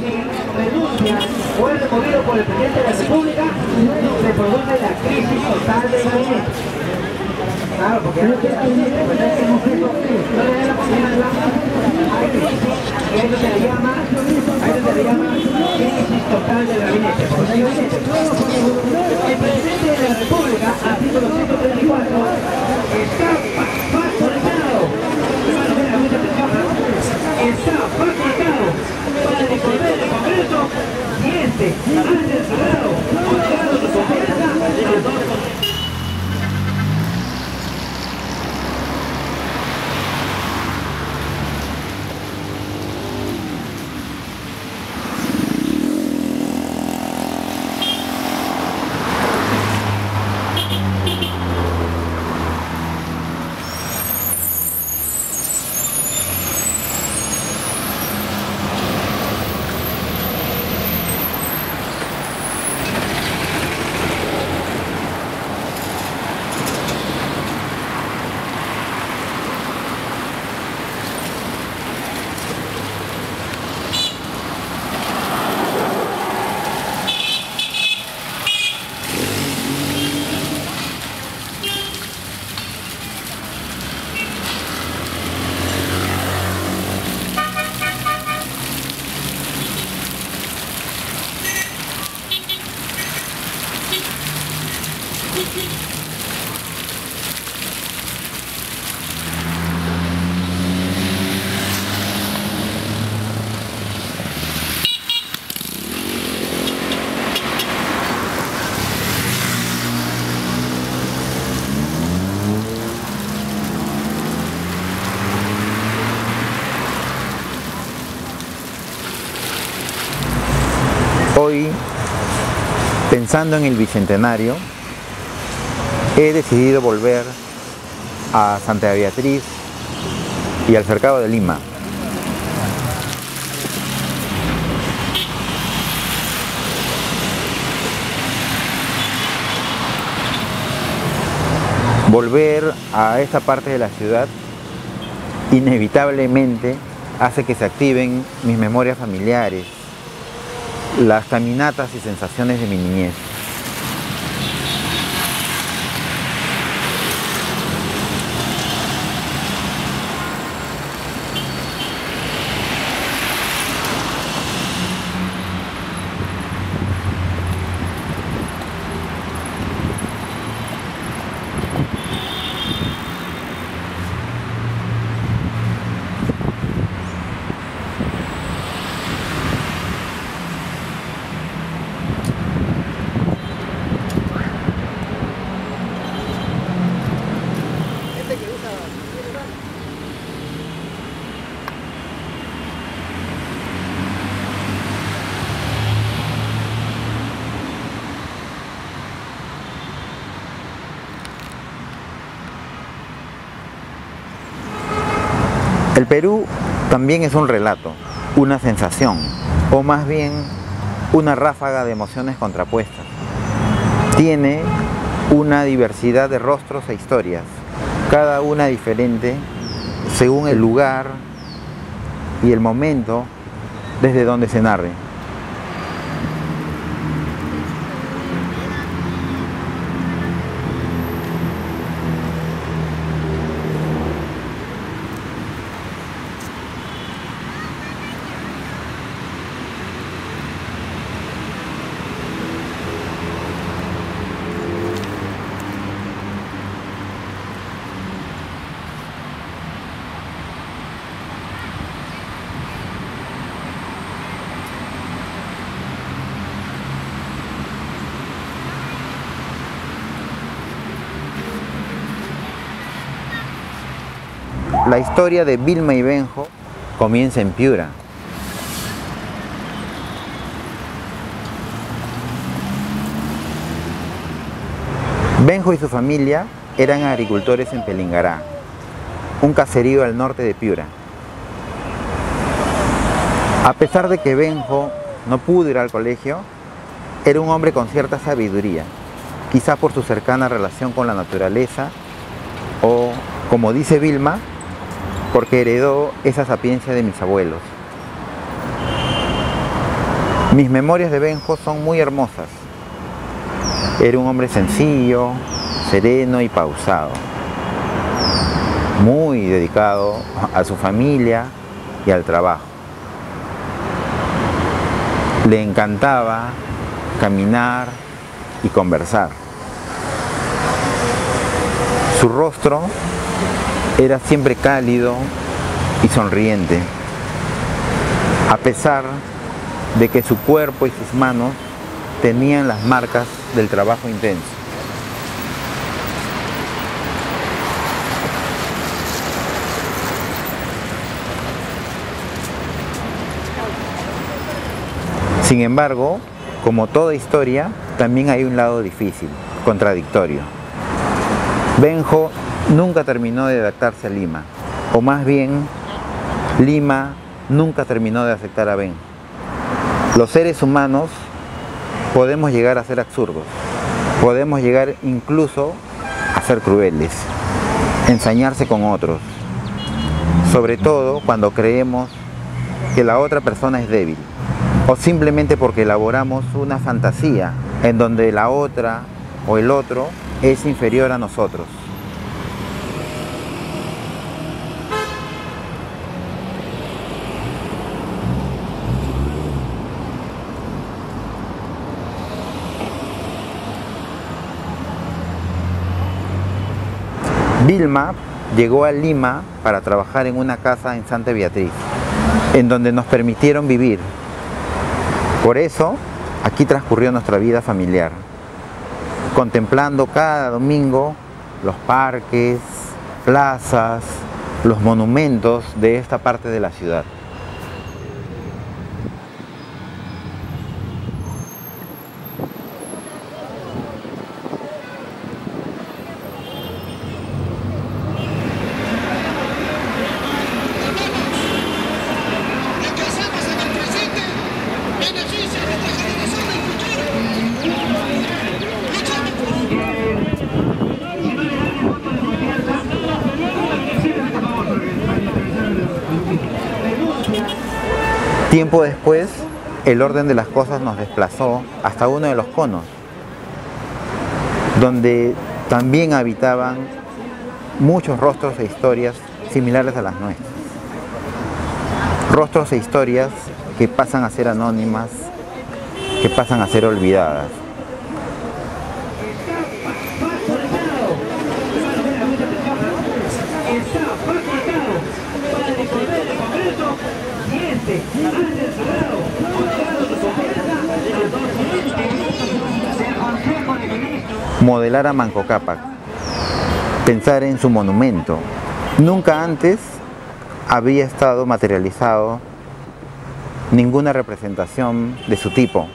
renuncia o es removido por el presidente de la República, se produce la crisis total del gabinete. Claro, porque no quiere gabinete, pues es que no le da la posibilidad hay crisis a eso se le llama, a eso se le llama crisis total del gabinete. El gabinete, el presidente de la República, Hoy, pensando en el Bicentenario, he decidido volver a Santa Beatriz y al Cercado de Lima. Volver a esta parte de la ciudad inevitablemente hace que se activen mis memorias familiares, las caminatas y sensaciones de mi niñez. El Perú también es un relato, una sensación, o más bien una ráfaga de emociones contrapuestas. Tiene una diversidad de rostros e historias, cada una diferente según el lugar y el momento desde donde se narre. La historia de Vilma y Benjo comienza en Piura. Benjo y su familia eran agricultores en Pelingará, un caserío al norte de Piura. A pesar de que Benjo no pudo ir al colegio, era un hombre con cierta sabiduría, quizá por su cercana relación con la naturaleza o, como dice Vilma, porque heredó esa sapiencia de mis abuelos. Mis memorias de Benjo son muy hermosas. Era un hombre sencillo, sereno y pausado. Muy dedicado a su familia y al trabajo. Le encantaba caminar y conversar. Su rostro era siempre cálido y sonriente, a pesar de que su cuerpo y sus manos tenían las marcas del trabajo intenso. Sin embargo, como toda historia, también hay un lado difícil, contradictorio. Benjo nunca terminó de adaptarse a Lima, o más bien, Lima nunca terminó de aceptar a Ben. Los seres humanos podemos llegar a ser absurdos, podemos llegar incluso a ser crueles, ensañarse con otros, sobre todo cuando creemos que la otra persona es débil o simplemente porque elaboramos una fantasía en donde la otra o el otro es inferior a nosotros. Vilma llegó a Lima para trabajar en una casa en Santa Beatriz, en donde nos permitieron vivir. Por eso, aquí transcurrió nuestra vida familiar, contemplando cada domingo los parques, plazas, los monumentos de esta parte de la ciudad. Lo que hacemos en el presente beneficia a nuestra generación del futuro. Luchamos por un Tiempo después, el orden de las cosas nos desplazó hasta uno de los conos, donde también habitaban muchos rostros e historias similares a las nuestras. Rostros e historias que pasan a ser anónimas, que pasan a ser olvidadas. está facultado para disolver el Congreso si este hace sagrado contrato de confianza a los miembros del Consejo de Ministros. Modelar a Manco Cápac, pensar en su monumento. Nunca antes había estado materializado ninguna representación de su tipo.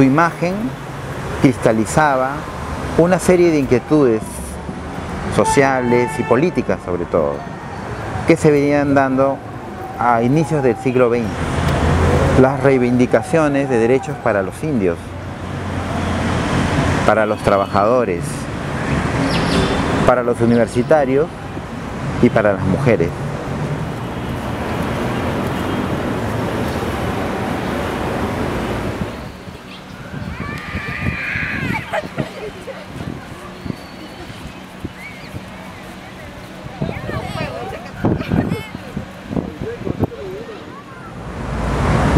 Su imagen cristalizaba una serie de inquietudes sociales y políticas sobre todo, que se venían dando a inicios del siglo XX. Las reivindicaciones de derechos para los indios, para los trabajadores, para los universitarios y para las mujeres.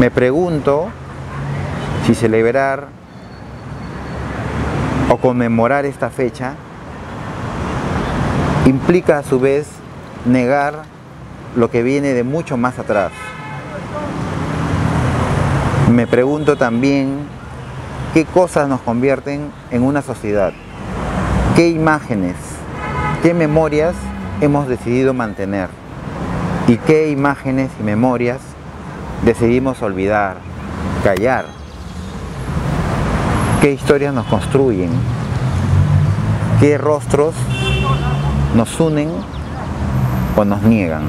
Me pregunto si celebrar o conmemorar esta fecha implica a su vez negar lo que viene de mucho más atrás. Me pregunto también qué cosas nos convierten en una sociedad, qué imágenes, qué memorias hemos decidido mantener y qué imágenes y memorias decidimos olvidar, callar. ¿Qué historias nos construyen? ¿Qué rostros nos unen o nos niegan?